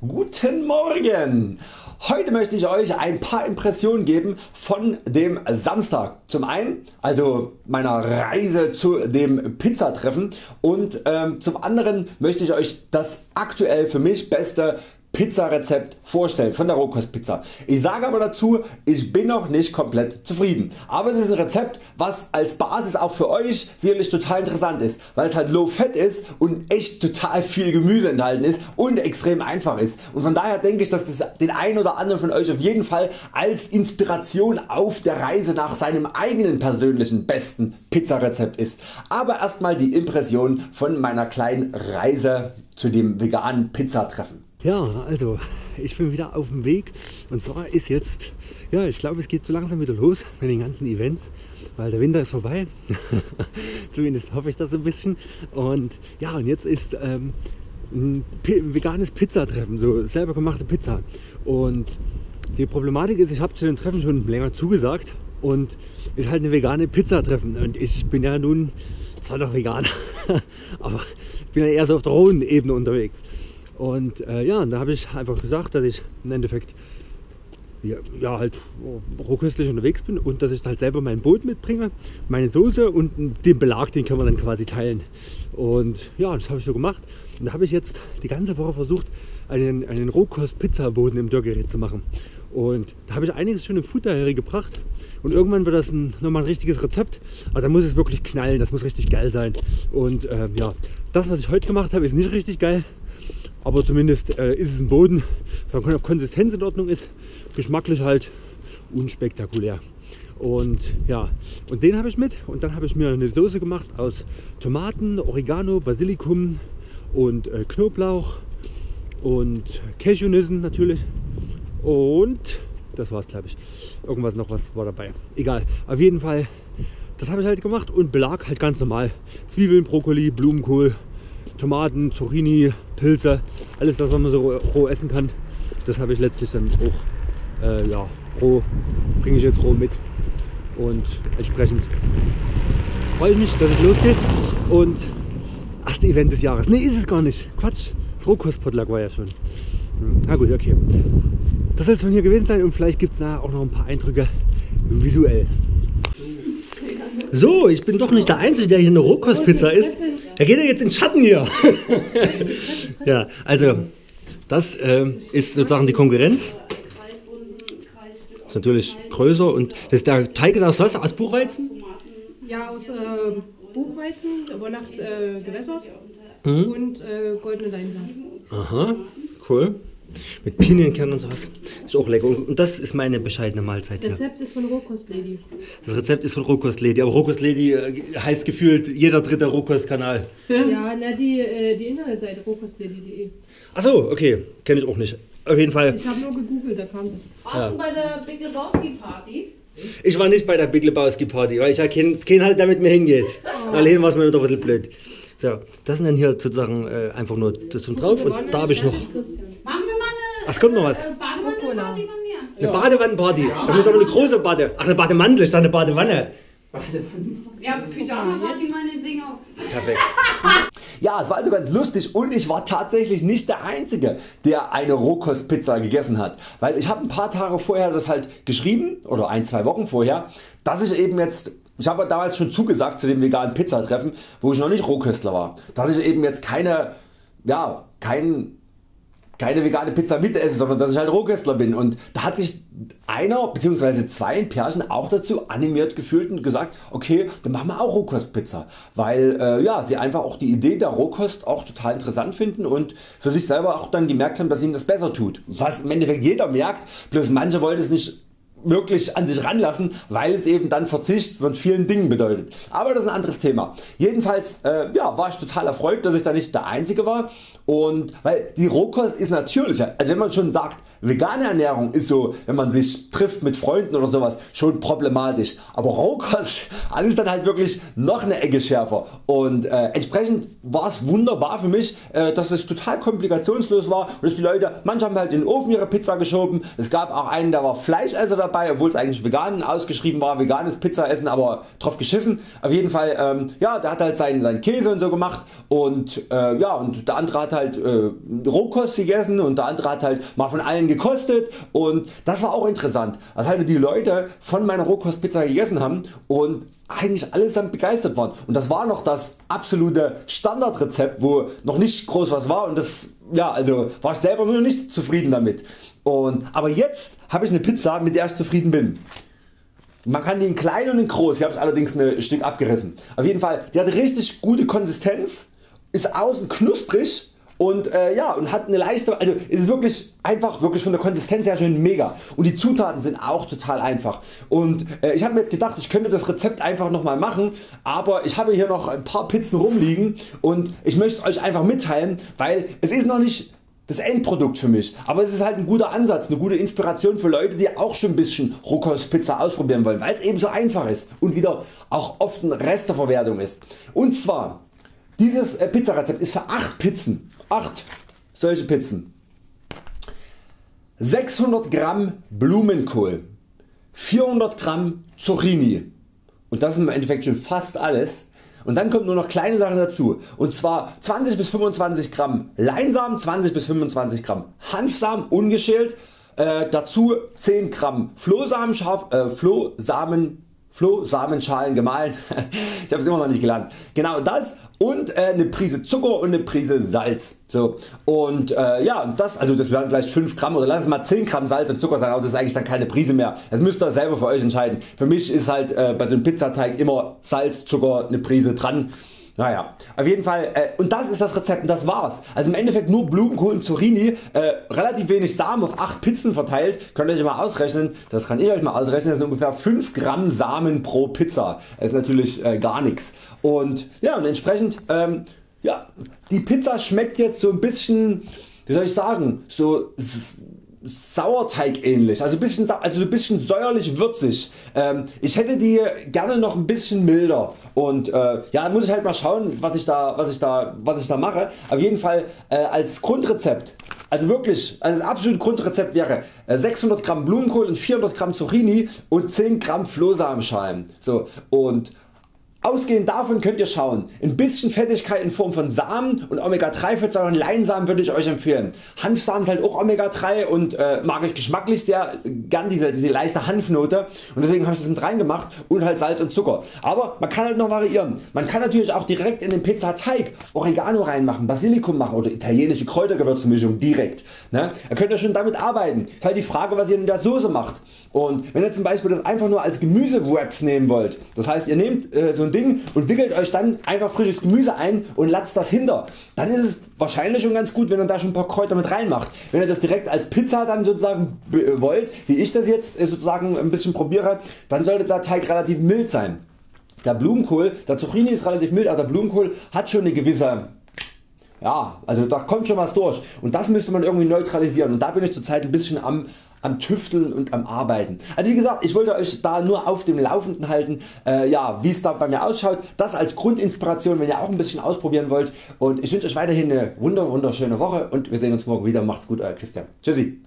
Guten Morgen! Heute möchte ich Euch ein paar Impressionen geben von dem Samstag. Zum einen also meiner Reise zu dem Pizzatreffen und ähm, zum anderen möchte ich Euch das aktuell für mich beste Pizzarezept vorstellen von der Rohkostpizza. Ich sage aber dazu, ich bin noch nicht komplett zufrieden. Aber es ist ein Rezept was als Basis auch für Euch sicherlich total interessant ist, weil es halt low fat ist und echt total viel Gemüse enthalten ist und extrem einfach ist. Und von daher denke ich dass das den einen oder anderen von Euch auf jeden Fall als Inspiration auf der Reise nach seinem eigenen persönlichen besten Pizzarezept ist. Aber erstmal die Impression von meiner kleinen Reise zu dem veganen Pizzatreffen. Ja, also ich bin wieder auf dem Weg. Und zwar ist jetzt, ja ich glaube es geht so langsam wieder los mit den ganzen Events, weil der Winter ist vorbei, zumindest hoffe ich das ein bisschen. Und ja und jetzt ist ähm, ein veganes Pizzatreffen, so selber gemachte Pizza. Und die Problematik ist, ich habe zu den Treffen schon länger zugesagt und ist halt eine vegane Pizzatreffen. Und ich bin ja nun zwar noch Veganer, aber ich bin ja eher so auf der hohen Ebene unterwegs und äh, ja, da habe ich einfach gesagt, dass ich im Endeffekt ja, ja, halt rohköstlich unterwegs bin und dass ich halt selber mein Boot mitbringe, meine Soße und den Belag, den kann man dann quasi teilen. Und ja, das habe ich so gemacht. Und da habe ich jetzt die ganze Woche versucht, einen, einen Rohkost-Pizza-Boden im Dörrgerät zu machen. Und da habe ich einiges schon im Futter hergebracht. Und irgendwann wird das ein, nochmal ein richtiges Rezept. Aber da muss es wirklich knallen, das muss richtig geil sein. Und äh, ja, das was ich heute gemacht habe ist nicht richtig geil aber zumindest äh, ist es ein Boden, von Konsistenz in Ordnung ist, geschmacklich halt unspektakulär. Und ja, und den habe ich mit und dann habe ich mir eine Soße gemacht aus Tomaten, Oregano, Basilikum und äh, Knoblauch und Cashewnüssen natürlich und das war's glaube ich. Irgendwas noch was war dabei. Egal. Auf jeden Fall, das habe ich halt gemacht und Belag halt ganz normal. Zwiebeln, Brokkoli, Blumenkohl, Tomaten, Zucchini, Pilze, alles das was man so roh essen kann, das habe ich letztlich dann auch äh, ja, roh, bringe ich jetzt roh mit und entsprechend freue ich mich, dass es losgeht und erste Event des Jahres. Ne, ist es gar nicht. Quatsch, das Rohkostpotluck war ja schon. Hm, na gut, okay. Das soll es von hier gewesen sein und vielleicht gibt es da auch noch ein paar Eindrücke visuell. So, ich bin doch nicht der Einzige, der hier eine Rohkostpizza isst. Er geht ja jetzt in den Schatten hier. ja, also das äh, ist sozusagen die Konkurrenz. Ist natürlich größer und das ist der Teig ist aus was? Aus Buchweizen? Ja, aus äh, Buchweizen, über Nacht äh, gewässert mhm. und äh, goldene Leinsaat. Aha, cool. Mit Pinienkernen und sowas. Ist auch lecker. Und das ist meine bescheidene Mahlzeit. Das Rezept ist von Rohkost Lady. Das Rezept ist von Rohkost Lady. Aber Rohkost Lady äh, heißt gefühlt jeder dritte Rohkostkanal. Ja, na die, äh, die Internetseite rohkostlady.de. Achso, okay. Kenne ich auch nicht. Auf jeden Fall. Ich habe nur gegoogelt, da kam das. Warst ja. du bei der Big Lebowski Party? Ich war nicht bei der Big Lebowski Party, weil ich ja keinen kein halt, der mit mir hingeht. Oh. Allein war es mir doch ein bisschen blöd. So, das sind dann hier sozusagen äh, einfach nur das zum drauf und da habe ich noch. Machen Was kommt noch was? Badewannenparty bei mir. Eine Badewannenparty. Da muss aber eine große Bade. Ach, eine Bademantel ist da eine Badewanne. Ja, Pyjama-Party. Perfekt. Ja, es war also ganz lustig und ich war tatsächlich nicht der Einzige, der eine Rohkostpizza gegessen hat. Weil ich habe ein paar Tage vorher das halt geschrieben, oder ein, zwei Wochen vorher, dass ich eben jetzt ich habe damals schon zugesagt zu dem veganen Pizzatreffen, wo ich noch nicht Rohköstler war, dass ich eben jetzt keine, ja, kein, keine vegane Pizza mit esse, sondern dass ich halt Rohköstler bin und da hat sich einer bzw. zwei Pärchen auch dazu animiert gefühlt und gesagt okay dann machen wir auch Rohkostpizza, weil äh, ja, sie einfach auch die Idee der Rohkost auch total interessant finden und für sich selber auch dann gemerkt haben dass ihnen das besser tut, was im Endeffekt jeder merkt, bloß manche wollen es nicht wirklich an sich ranlassen, weil es eben dann Verzicht von vielen Dingen bedeutet. Aber das ist ein anderes Thema. Jedenfalls äh, ja, war ich total erfreut, dass ich da nicht der Einzige war. Und weil die Rohkost ist natürlicher. Also wenn man schon sagt, vegane Ernährung ist so, wenn man sich trifft mit Freunden oder sowas, schon problematisch. Aber Rohkost, ist dann halt wirklich noch eine Ecke schärfer. Und äh, entsprechend war es wunderbar für mich, äh, dass es total komplikationslos war. Und dass die Leute, manche haben halt in den Ofen ihre Pizza geschoben. Es gab auch einen, der war Fleischesser dabei, obwohl es eigentlich vegan ausgeschrieben war, veganes Pizza essen, aber drauf geschissen. Auf jeden Fall, ähm, ja, der hat halt seinen, seinen Käse und so gemacht und äh, ja, und der andere hat halt äh, Rohkost gegessen und der andere hat halt mal von allen gekostet und das war auch interessant, dass halt die Leute von meiner Rohkostpizza gegessen haben und eigentlich allesamt begeistert waren und das war noch das absolute Standardrezept wo noch nicht groß was war und das ja also war ich selber nur nicht zufrieden damit und, aber jetzt habe ich eine Pizza mit der ich zufrieden bin. Man kann die in klein und in groß, ich habe es allerdings ein Stück abgerissen. Auf jeden Fall, die hat richtig gute Konsistenz, ist außen knusprig und äh, ja und hat eine leichte, also ist wirklich einfach wirklich von der Konsistenz her schön mega. Und die Zutaten sind auch total einfach. Und äh, ich habe mir jetzt gedacht ich könnte das Rezept einfach nochmal machen, aber ich habe hier noch ein paar Pizzen rumliegen und ich möchte Euch einfach mitteilen, weil es ist noch nicht das Endprodukt für mich, aber es ist halt ein guter Ansatz, eine gute Inspiration für Leute die auch schon ein bisschen Rohkostpizza ausprobieren wollen, weil es eben so einfach ist und wieder auch oft eine Resteverwertung ist. Und zwar dieses äh, Pizzarezept ist für 8 Pizzen, 8 solche Pizzen. 600 Gramm Blumenkohl, 400 Gramm Zucchini und das ist im Endeffekt schon fast alles. Und dann kommt nur noch kleine Sachen dazu und zwar 20 bis 25 Gramm Leinsamen, 20 bis 25 Gramm Hanfsamen ungeschält, äh, dazu 10 Gramm Flohsamen, scharf, äh, Flohsamen Flohsamenschalen gemahlen. ich habe es immer noch nicht gelernt. Genau das und äh, eine Prise Zucker und eine Prise Salz. So und äh, ja das also das werden vielleicht 5 Gramm oder lass es mal 10 Gramm Salz und Zucker sein, aber das ist eigentlich dann keine Prise mehr. Das müsst ihr selber für Euch entscheiden. Für mich ist halt äh, bei so einem Pizzateig immer Salz, Zucker, eine Prise dran. Naja, auf jeden Fall äh, und das ist das Rezept und das war's. Also im Endeffekt nur Blumenkohl und Zucchini, äh, relativ wenig Samen auf 8 Pizzen verteilt. Könnt ihr euch mal ausrechnen, das kann ich Euch mal ausrechnen, das sind ungefähr 5 Gramm Samen pro Pizza. Das ist natürlich äh, gar nichts. Und ja und entsprechend ähm, ja, die Pizza schmeckt jetzt so ein bisschen, wie soll ich sagen, so Sauerteig ähnlich, also bisschen, also ein bisschen säuerlich würzig. Ähm, ich hätte die gerne noch ein bisschen milder und äh, ja muss ich halt mal schauen was ich da, was ich da, was ich da mache. Auf jeden Fall äh, als Grundrezept, also wirklich also das Grundrezept wäre äh, 600 Gramm Blumenkohl und 400 Gramm Zucchini und 10 Gramm Flohsamenschalen. So, und Ausgehend davon könnt ihr schauen, ein bisschen Fettigkeit in Form von Samen und Omega 3 Fettsäuren Leinsamen würde ich Euch empfehlen. Hanfsamen ist halt auch Omega 3 und äh, mag ich geschmacklich sehr gern diese, diese leichte Hanfnote und deswegen habe ich das mit reingemacht und halt Salz und Zucker. Aber man kann halt noch variieren. Man kann natürlich auch direkt in den Pizzateig Oregano reinmachen, Basilikum machen oder italienische Kräutergewürzmischung direkt. Ne? Ihr könnt ja schon damit arbeiten. Ist halt die Frage was ihr in der Soße macht. Und wenn ihr zum Beispiel das einfach nur als Gemüsewraps nehmen wollt, das heißt ihr nehmt äh, so ein Ding und wickelt Euch dann einfach frisches Gemüse ein und latzt das hinter, dann ist es wahrscheinlich schon ganz gut wenn ihr da schon ein paar Kräuter mit reinmacht. Wenn ihr das direkt als Pizza dann sozusagen wollt, wie ich das jetzt äh, sozusagen ein bisschen probiere, dann sollte der Teig relativ mild sein. Der Blumenkohl, der Zucchini ist relativ mild, aber der Blumenkohl hat schon eine gewisse ja, also da kommt schon was durch und das müsste man irgendwie neutralisieren und da bin ich zurzeit ein bisschen am, am Tüfteln und am Arbeiten. Also wie gesagt ich wollte Euch da nur auf dem Laufenden halten äh, ja, wie es da bei mir ausschaut. Das als Grundinspiration wenn ihr auch ein bisschen ausprobieren wollt und ich wünsche Euch weiterhin eine wunder wunderschöne Woche und wir sehen uns morgen wieder. Macht's gut Euer Christian. Tschüssi.